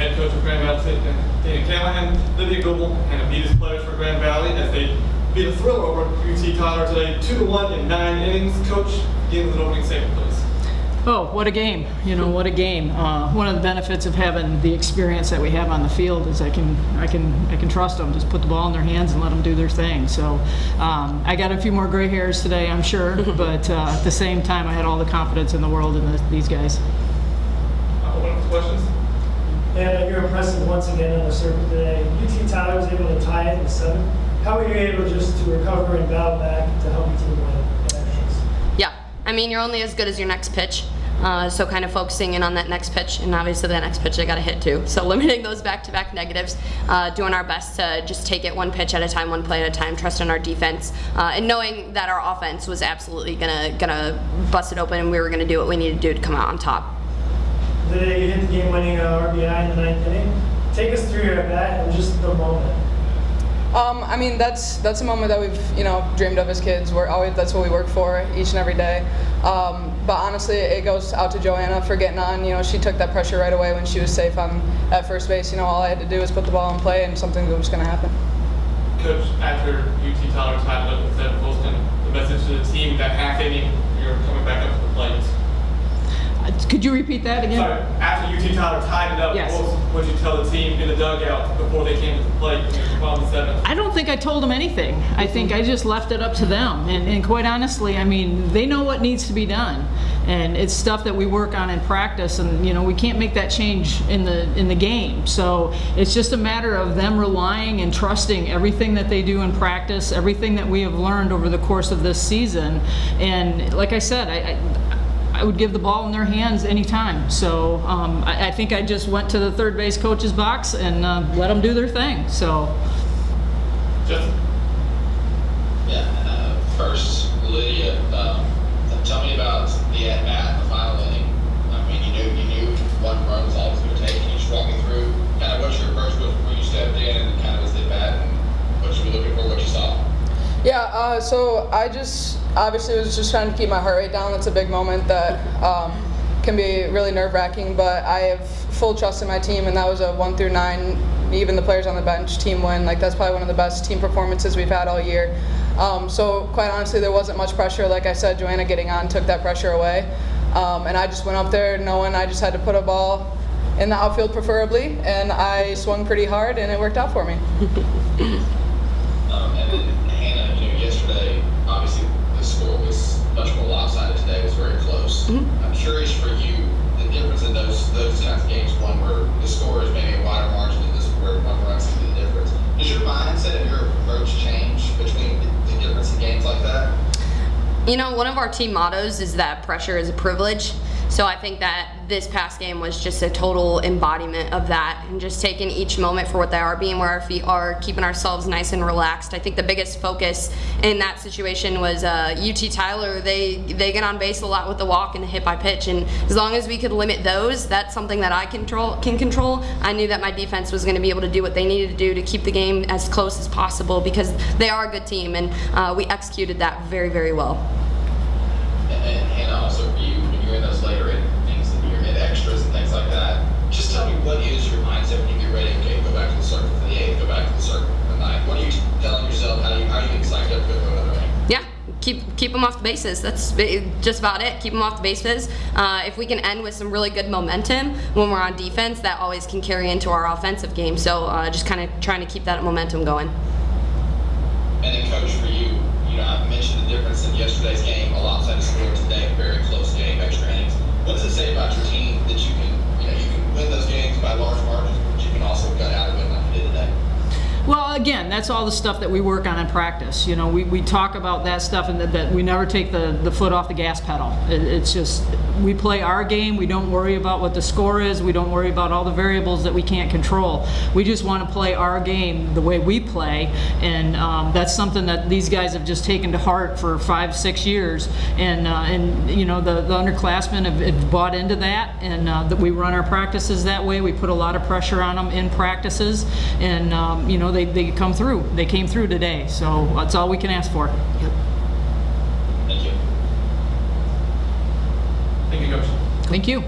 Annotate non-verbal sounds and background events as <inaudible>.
head coach of Grand Valley State, Dana Callihan, Lydia Goble, and Adidas players for Grand Valley as they beat a thriller over UT Tyler today, two to one in nine innings. Coach, begin with an opening statement, please. Oh, what a game. You know, what a game. Uh, one of the benefits of having the experience that we have on the field is I can, I can, I can trust them. Just put the ball in their hands and let them do their thing. So um, I got a few more gray hairs today, I'm sure, <laughs> but uh, at the same time, I had all the confidence in the world in the, these guys. Uh, open up to questions. And you're impressive once again on the circuit today. UT Tyler was able to tie it in the seventh. How were you able just to recover and battle back to help your team win in? Yeah, I mean, you're only as good as your next pitch. Uh, so kind of focusing in on that next pitch, and obviously that next pitch I got to hit too. So <laughs> limiting those back-to-back negatives, uh, doing our best to just take it one pitch at a time, one play at a time, trusting our defense, uh, and knowing that our offense was absolutely gonna gonna bust it open, and we were gonna do what we needed to do to come out on top. Today you hit the game-winning uh, RBI in the ninth inning. Take us through your at bat and just the moment. Um, I mean, that's that's a moment that we've you know dreamed of as kids. We're always that's what we work for each and every day. Um, but honestly, it goes out to Joanna for getting on. You know, she took that pressure right away when she was safe on at first base. You know, all I had to do was put the ball in play, and something was going to happen. Coach, after UT Tyler tied it up with seven goals, the message to the team that half inning, you're coming back up to the plate. Uh, Could you repeat that again? Sorry, after UT Tyler tied it up, Yes. what did you tell the team in the dugout before they came to the plate when you were 12 and 7? I don't think I told them anything. I think I just left it up to them. And, and quite honestly, I mean, they know what needs to be done. And it's stuff that we work on in practice and, you know, we can't make that change in the, in the game. So it's just a matter of them relying and trusting everything that they do in practice, everything that we have learned over the course of this season. And like I said, I, I I would give the ball in their hands anytime. So um, I, I think I just went to the third base coach's box and uh, let them do their thing. So. Justin? Yeah, uh, first, Lydia, um, uh, so I just obviously was just trying to keep my heart rate down. That's a big moment that um, can be really nerve wracking, but I have full trust in my team, and that was a one through nine, even the players on the bench team win. Like, that's probably one of the best team performances we've had all year. Um, so, quite honestly, there wasn't much pressure. Like I said, Joanna getting on took that pressure away. Um, and I just went up there knowing I just had to put a ball in the outfield, preferably, and I swung pretty hard, and it worked out for me. <laughs> Um, and then Hannah, you know, yesterday, obviously the score was much more lopsided today. It was very close. I'm curious for you the difference in those those kinds of games. One where the score is maybe a wider margin, and this where one runs can be the difference. Does your mindset and your approach change between the, the difference in games like that? You know, one of our team mottos is that pressure is a privilege. So I think that this past game was just a total embodiment of that and just taking each moment for what they are, being where our feet are, keeping ourselves nice and relaxed. I think the biggest focus in that situation was uh, UT Tyler. They they get on base a lot with the walk and the hit by pitch, and as long as we could limit those, that's something that I control can control. I knew that my defense was going to be able to do what they needed to do to keep the game as close as possible because they are a good team, and uh, we executed that very very well. And, and Hannah, also for you, when you're in those later innings and you're in extras and things like that, just tell me what is your mindset when you get ready? Okay, go back to the circle for the eighth, go back to the circle for the ninth. What are you telling yourself? How do you how do you get psyched up to go to another inning? Yeah, keep keep them off the bases. That's just about it. Keep them off the bases. Uh, if we can end with some really good momentum when we're on defense, that always can carry into our offensive game. So uh, just kind of trying to keep that momentum going. And then, coach, for you, you know, I mentioned the difference in yesterday's game, a lopsided score today, very close game, extra innings. What does it say about your team that you can, you know, you can win those games by large margins, but you can also gut out a win like you did today? Well, again, that's all the stuff that we work on in practice. You know, we, we talk about that stuff and that, that we never take the, the foot off the gas pedal. It, it's just, we play our game. We don't worry about what the score is. We don't worry about all the variables that we can't control. We just want to play our game the way we play. And um, that's something that these guys have just taken to heart for five, six years. And, uh, and you know, the, the underclassmen have, have bought into that and uh, that we run our practices that way. We put a lot of pressure on them in practices. And, um, you know, they, they come through. They came through today. So that's all we can ask for. Thank you. Thank you, Coach. Thank you.